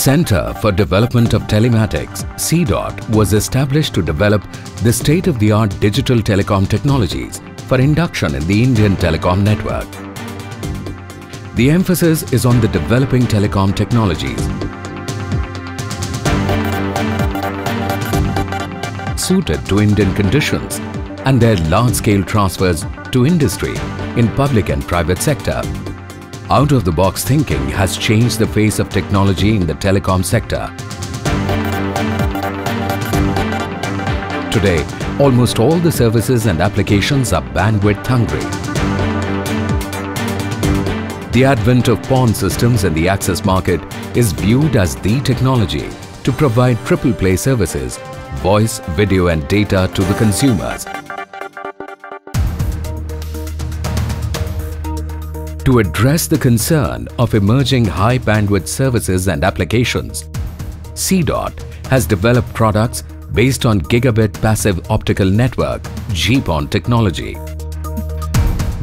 Center for Development of Telematics, CDOT, was established to develop the state-of-the-art digital telecom technologies for induction in the Indian telecom network. The emphasis is on the developing telecom technologies suited to Indian conditions and their large-scale transfers to industry in public and private sector. Out-of-the-box thinking has changed the face of technology in the telecom sector. Today, almost all the services and applications are bandwidth hungry. The advent of PON systems in the access market is viewed as the technology to provide triple play services, voice, video and data to the consumers. To address the concern of emerging high bandwidth services and applications, CDOT has developed products based on Gigabit Passive Optical Network GPON technology.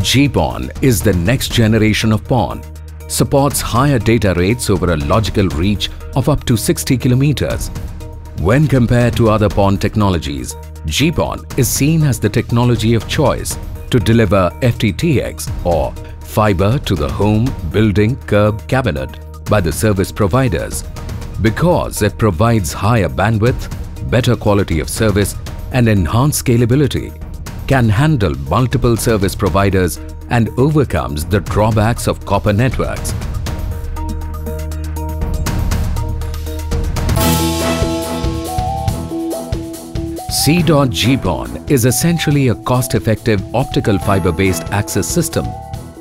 GPON is the next generation of PON, supports higher data rates over a logical reach of up to 60 kilometers. When compared to other PON technologies, GPON is seen as the technology of choice to deliver FTTX or fiber to the home, building, curb, cabinet by the service providers because it provides higher bandwidth, better quality of service and enhanced scalability, can handle multiple service providers and overcomes the drawbacks of copper networks. C.GPON GPON is essentially a cost-effective optical fiber-based access system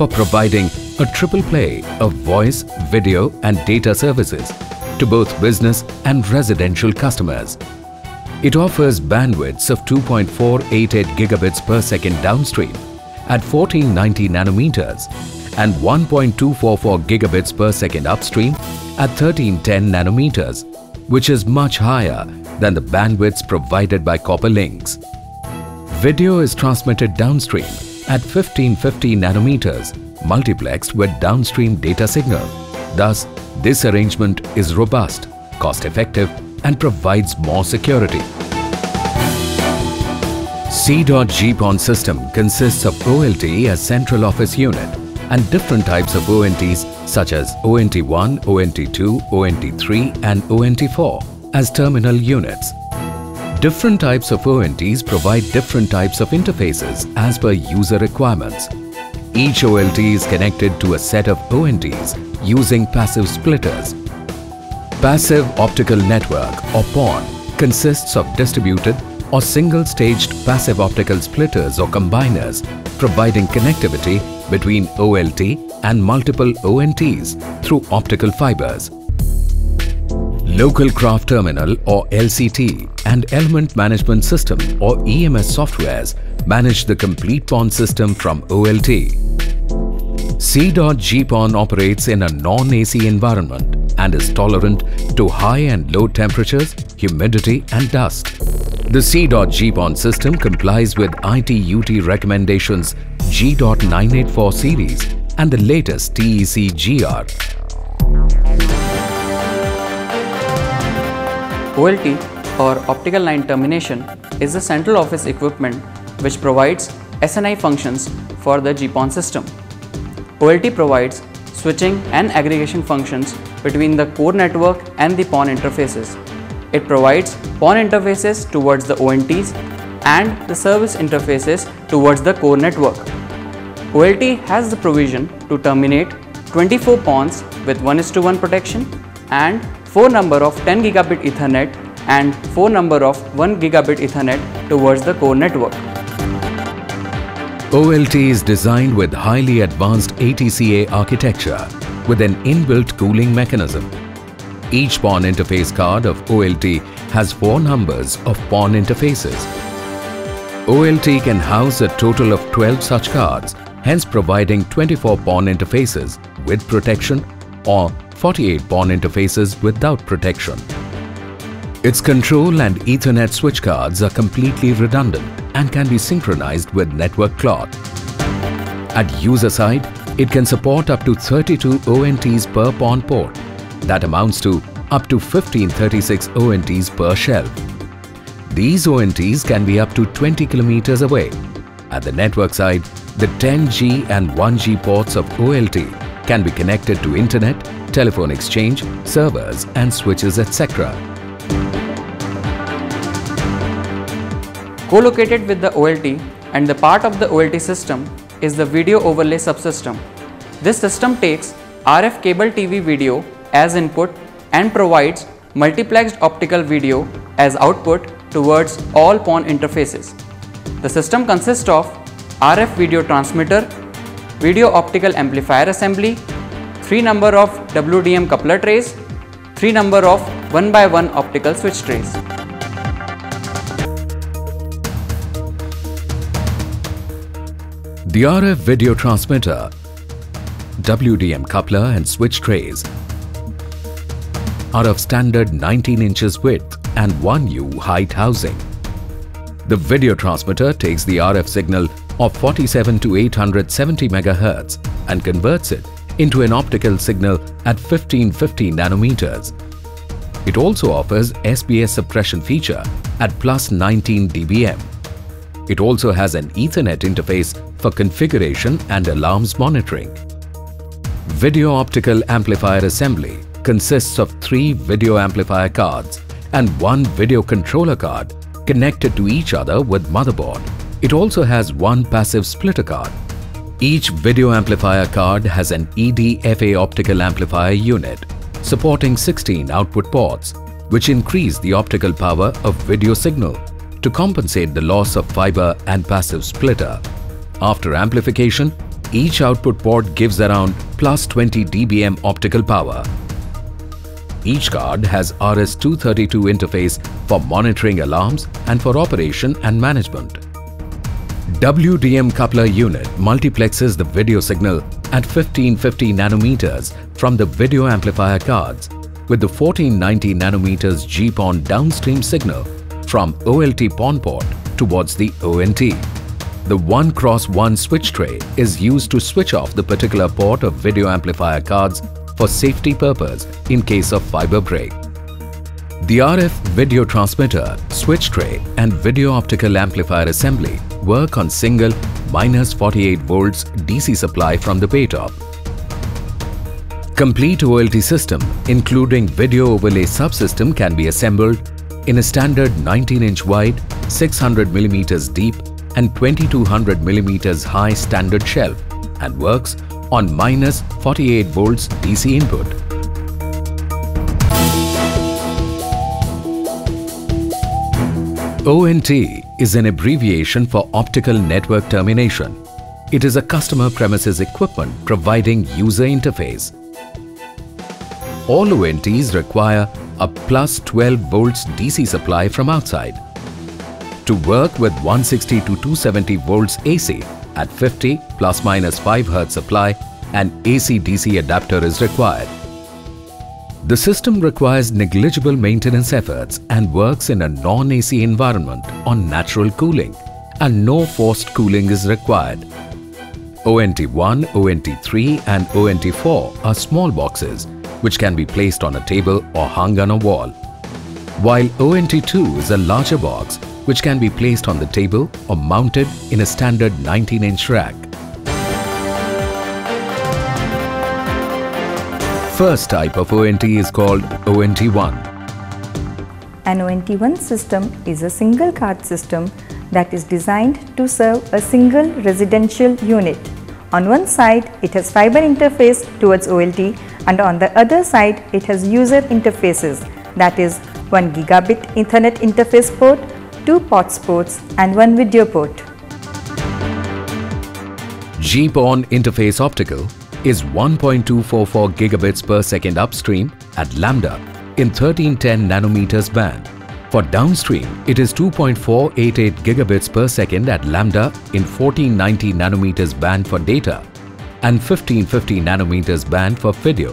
for providing a triple play of voice, video and data services to both business and residential customers. It offers bandwidths of 2.488 gigabits per second downstream at 1490 nanometers and 1.244 gigabits per second upstream at 1310 nanometers, which is much higher than the bandwidths provided by copper links. Video is transmitted downstream at 1550 nanometers multiplexed with downstream data signal. Thus, this arrangement is robust, cost-effective and provides more security. C.GPON system consists of OLT as central office unit and different types of ONTs such as ONT1, ONT2, ONT3 and ONT4 as terminal units. Different types of ONTs provide different types of interfaces as per user requirements. Each OLT is connected to a set of ONTs using passive splitters. Passive Optical Network or PON consists of distributed or single-staged passive optical splitters or combiners providing connectivity between OLT and multiple ONTs through optical fibers. Local Craft Terminal or LCT and Element Management System or EMS softwares manage the complete PON system from OLT. C.GPON operates in a non-AC environment and is tolerant to high and low temperatures, humidity and dust. The C.GPON system complies with ITUT recommendations G.984 series and the latest TEC GR. OLT or optical line termination is the central office equipment which provides SNI functions for the GPON system. OLT provides switching and aggregation functions between the core network and the PON interfaces. It provides PON interfaces towards the ONTs and the service interfaces towards the core network. OLT has the provision to terminate 24 PONs with 1 to 1 protection and 4 number of 10 gigabit ethernet and 4 number of 1 gigabit ethernet towards the core network. OLT is designed with highly advanced ATCA architecture with an inbuilt cooling mechanism. Each PON interface card of OLT has 4 numbers of PON interfaces. OLT can house a total of 12 such cards, hence providing 24 PON interfaces with protection or 48 PON interfaces without protection. Its control and Ethernet switch cards are completely redundant and can be synchronized with network clock. At user side, it can support up to 32 ONTs per PON port. That amounts to up to 1536 ONTs per shelf. These ONTs can be up to 20 kilometers away. At the network side, the 10G and 1G ports of OLT can be connected to internet, telephone exchange, servers and switches etc. Co-located with the OLT and the part of the OLT system is the video overlay subsystem. This system takes RF cable TV video as input and provides multiplexed optical video as output towards all PON interfaces. The system consists of RF video transmitter, video optical amplifier assembly, 3 number of WDM coupler trays, 3 number of 1 by 1 optical switch trays. The RF video transmitter, WDM coupler and switch trays are of standard 19 inches width and 1U height housing. The video transmitter takes the RF signal of 47 to 870 MHz and converts it into an optical signal at 1550 nanometers. It also offers SBS suppression feature at plus 19 dBm. It also has an Ethernet interface for configuration and alarms monitoring. Video optical amplifier assembly consists of three video amplifier cards and one video controller card connected to each other with motherboard. It also has one passive splitter card. Each video amplifier card has an EDFA optical amplifier unit supporting 16 output ports which increase the optical power of video signal to compensate the loss of fiber and passive splitter. After amplification, each output port gives around plus 20 dBm optical power each card has RS-232 interface for monitoring alarms and for operation and management. WDM coupler unit multiplexes the video signal at 1550 nanometers from the video amplifier cards with the 1490 nanometers GPON downstream signal from OLT PON port towards the ONT. The 1 cross 1 switch tray is used to switch off the particular port of video amplifier cards for safety purpose in case of fiber break. The RF video transmitter, switch tray and video optical amplifier assembly work on single minus 48 volts DC supply from the PATOP. Complete OLT system including video overlay subsystem can be assembled in a standard 19-inch wide, 600mm deep and 2200 mm high standard shelf and works on minus 48 volts DC input. ONT is an abbreviation for Optical Network Termination. It is a customer premises equipment providing user interface. All ONTs require a plus 12 volts DC supply from outside. To work with 160 to 270 volts AC, at 50 plus minus 5 Hz supply, an AC-DC adapter is required. The system requires negligible maintenance efforts and works in a non-AC environment on natural cooling and no forced cooling is required. ONT1, ONT3 and ONT4 are small boxes which can be placed on a table or hung on a wall, while ONT2 is a larger box which can be placed on the table or mounted in a standard 19-inch rack. First type of ONT is called ONT1. An ONT1 system is a single card system that is designed to serve a single residential unit. On one side, it has fiber interface towards OLT and on the other side, it has user interfaces that is 1 gigabit Ethernet interface port two POTS ports and one video port. GPON interface optical is 1.244 gigabits per second upstream at lambda in 1310 nanometers band. For downstream, it is 2.488 gigabits per second at lambda in 1490 nanometers band for data and 1550 nanometers band for video.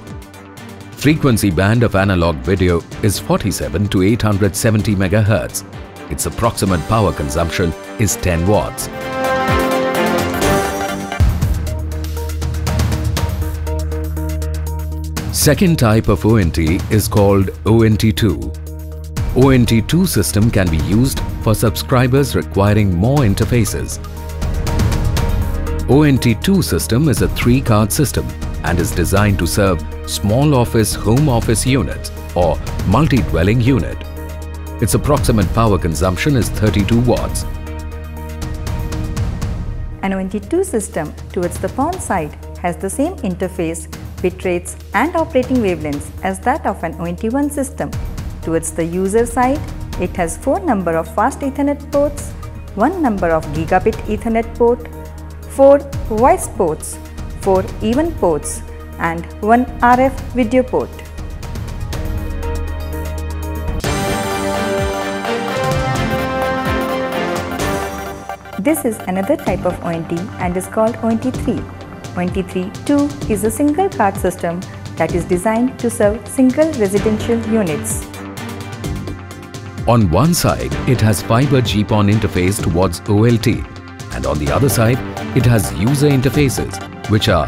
Frequency band of analog video is 47 to 870 MHz its approximate power consumption is 10 watts. Second type of ONT is called ONT2. ONT2 system can be used for subscribers requiring more interfaces. ONT2 system is a three-card system and is designed to serve small office home office units or multi-dwelling unit. Its approximate power consumption is 32 watts. An ONT2 system towards the PON side has the same interface, bit rates and operating wavelengths as that of an ONT1 system. Towards the user side, it has 4 number of fast Ethernet ports, 1 number of gigabit Ethernet port, 4 voice ports, 4 E1 ports and 1 RF video port. This is another type of ONT and is called ONT3. ONT3 2 is a single card system that is designed to serve single residential units. On one side, it has fiber GPON interface towards OLT and on the other side, it has user interfaces which are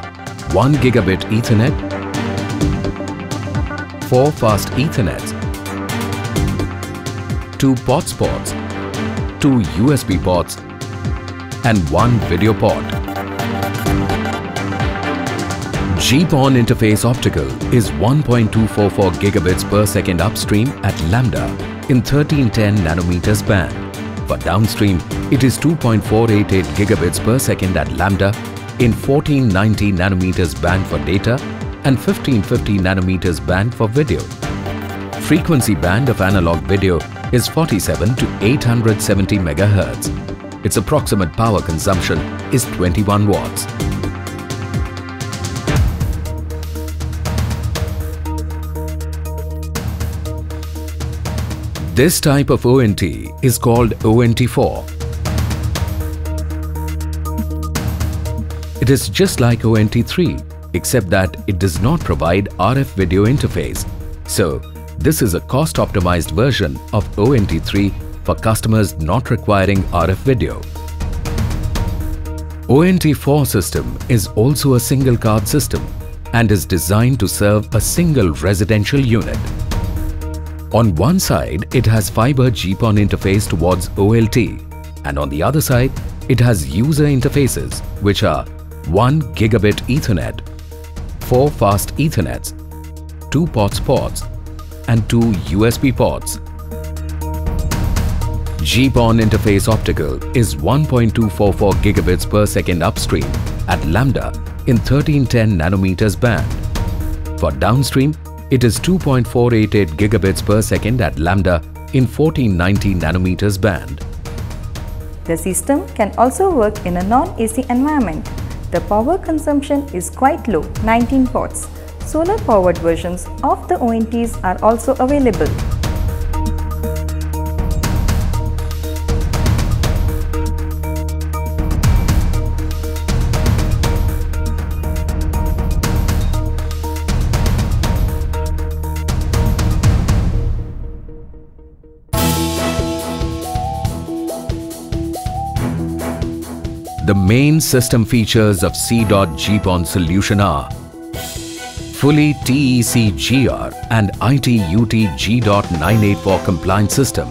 1 gigabit Ethernet, 4 fast Ethernets, 2 POTS ports, 2 USB ports and 1 video port. GPON interface optical is 1.244 gigabits per second upstream at lambda in 1310 nanometers band. For downstream, it is 2.488 gigabits per second at lambda in 1490 nanometers band for data and 1550 nanometers band for video. Frequency band of analog video is 47 to 870 MHz. Its approximate power consumption is 21 watts. This type of ONT is called ONT4. It is just like ONT3 except that it does not provide RF video interface. So, this is a cost-optimized version of ONT3 for customers not requiring RF video. ONT4 system is also a single card system and is designed to serve a single residential unit. On one side, it has fiber GPON interface towards OLT and on the other side, it has user interfaces which are 1 gigabit Ethernet, 4 fast Ethernets, 2 POTS ports and 2 USB ports. GPON interface optical is 1.244 gigabits per second upstream at lambda in 1310 nanometers band. For downstream, it is 2.488 gigabits per second at lambda in 1490 nanometers band. The system can also work in a non-AC environment. The power consumption is quite low, 19 watts. Solar powered versions of the ONTs are also available. Main system features of C.GPON solution are fully TEC GR and ITUT G.984 compliant system,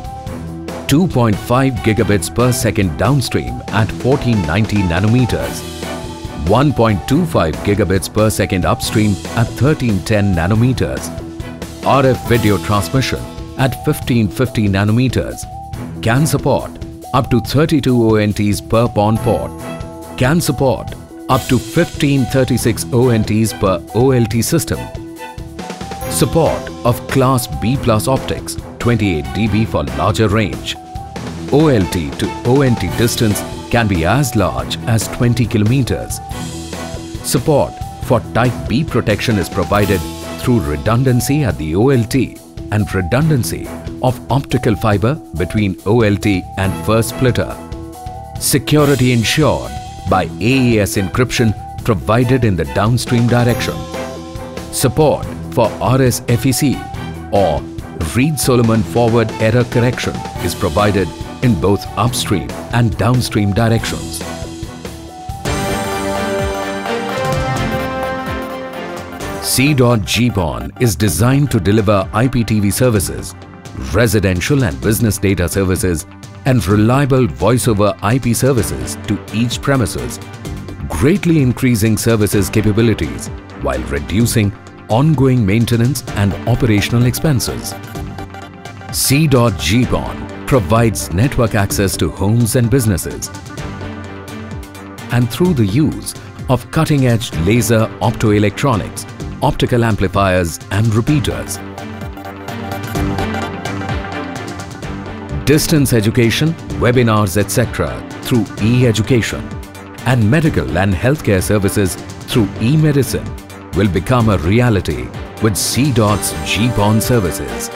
2.5 gigabits per second downstream at 1490 nanometers, 1.25 gigabits per second upstream at 1310 nanometers, RF video transmission at 1550 nanometers, can support up to 32 ONTs per PON port, can support up to 1536 ONTs per OLT system. Support of Class B plus optics 28 dB for larger range. OLT to ONT distance can be as large as 20 kilometers. Support for Type B protection is provided through redundancy at the OLT and redundancy of optical fiber between OLT and first splitter. Security ensured by AES encryption provided in the downstream direction. Support for RSFEC or Reed-Solomon forward error correction is provided in both upstream and downstream directions. C.GPON is designed to deliver IPTV services, residential and business data services and reliable voice-over IP services to each premises, greatly increasing services capabilities while reducing ongoing maintenance and operational expenses. C.GPON provides network access to homes and businesses and through the use of cutting-edge laser optoelectronics, optical amplifiers and repeaters. Distance education, webinars etc. through e-education and medical and healthcare services through e-medicine will become a reality with C-DOT's GPON services.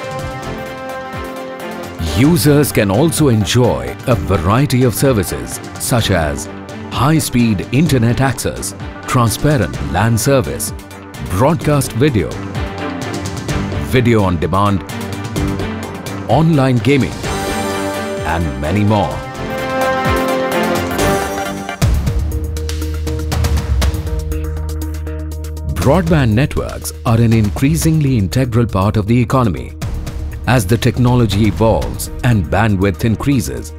Users can also enjoy a variety of services such as high-speed internet access, transparent LAN service, broadcast video, video on demand, online gaming and many more. Broadband networks are an increasingly integral part of the economy. As the technology evolves and bandwidth increases,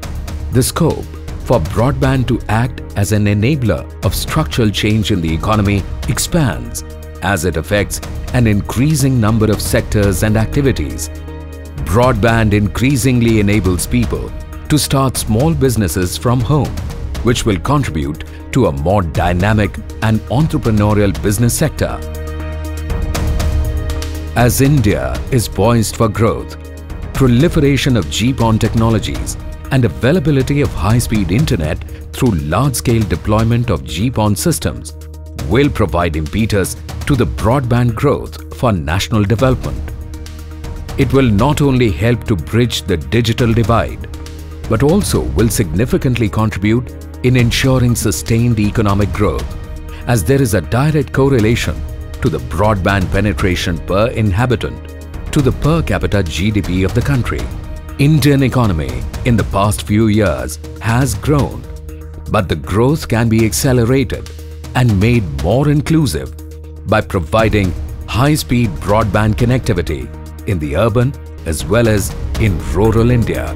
the scope for broadband to act as an enabler of structural change in the economy expands as it affects an increasing number of sectors and activities. Broadband increasingly enables people to start small businesses from home, which will contribute to a more dynamic and entrepreneurial business sector. As India is poised for growth, proliferation of GPON technologies and availability of high-speed internet through large-scale deployment of GPON systems will provide impetus to the broadband growth for national development. It will not only help to bridge the digital divide, but also will significantly contribute in ensuring sustained economic growth as there is a direct correlation to the broadband penetration per inhabitant to the per capita GDP of the country. Indian economy in the past few years has grown, but the growth can be accelerated and made more inclusive by providing high-speed broadband connectivity in the urban as well as in rural India.